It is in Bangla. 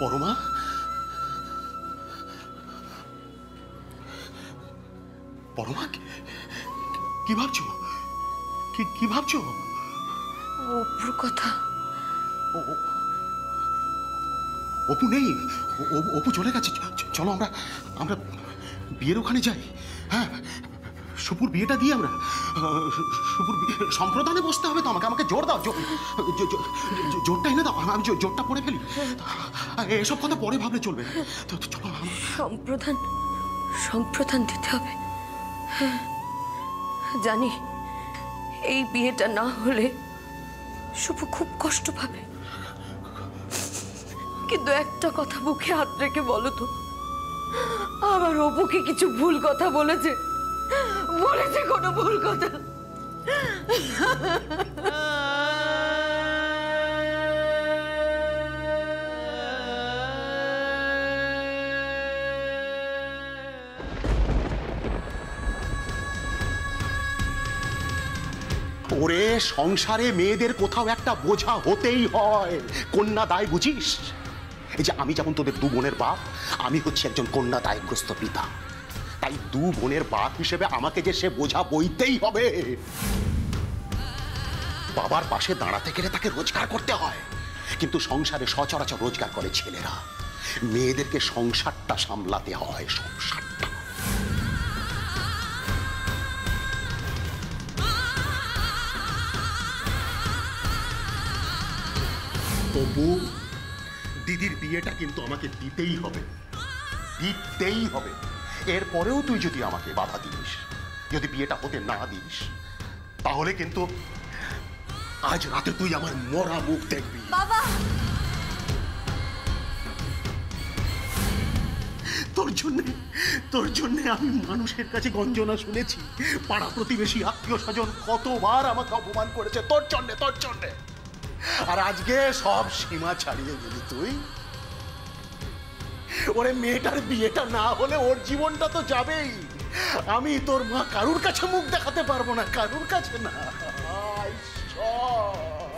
পরমা? পরমা কি- ভাবছ? কি কি ভাবছ? অপুর কথা। অপু নেই। অপু চলে গেছে। চলো আমরা আমরা বিয়ের ওখানে যাই। হ্যাঁ সুপুর বিয়েটা দিই আমরা সুপুর সম্প্রদানে বসতে হবে তো আমাকে আমাকে জোর দাও জোরটা এনে দাও আমি জোরটা পরে ফেলি। এসব কথা পরে ভাবলে চলবে। সম্প্রদান সম্প্রদান দিতে হবে। হ্যাঁ, জানি এই বিয়েটা না হলে শুভ খুব কষ্ট পাবে। কিন্তু একটা কথা মুখে হাত রেখে বলো তো আবার অপুকে কিছু ভুল কথা বলেছে। বলেছে কোনো ভুল কথা। ওরে, সংসারে মেয়েদের কোথাও একটা বোঝা হতেই হয়। কন্যা দায় বুঝিস? যে আমি যেমন তোদের দু বোনের বাপ, আমি হচ্ছে একজন কন্যা দায়গ্রস্ত পিতা। তাই দু বোনের বাপ হিসেবে আমাকে যে সে বোঝা বইতেই হবে। বাবার পাশে দাঁড়াতে গেলে তাকে রোজগার করতে হয়। কিন্তু সংসারে সচরাচর রোজগার করে ছেলেরা। মেয়েদেরকে সংসারটা সামলাতে হয় সংসারটা। তবু দিদির বিয়েটা কিন্তু আমাকে দিতেই হবে। দিতেই হবে। এরপরেও তুই যদি আমাকে বাধা দিস যদি বিয়েটা হতে না দিস তাহলে কিন্তু আজ রাতে তুই আমার মরা মুখ দেখবি। বাবা! তোর জন্যে তোর জন্যে আমি মানুষের কাছে গঞ্জনা শুনেছি। পাড়া প্রতিবেশী আত্মীয় স্বজন কতবার আমাকে অপমান করেছে তোর জন্যে তোর জন্যে। আর আজকে সব সীমা ছাড়িয়ে গেলি তুই। ওরে মেয়েটার বিয়েটা না হলে ওর জীবনটা তো যাবেই। আমি তোর মা কারুর কাছে মুখ দেখাতে পারব না, কারুর কাছে না। ঈশ্বর।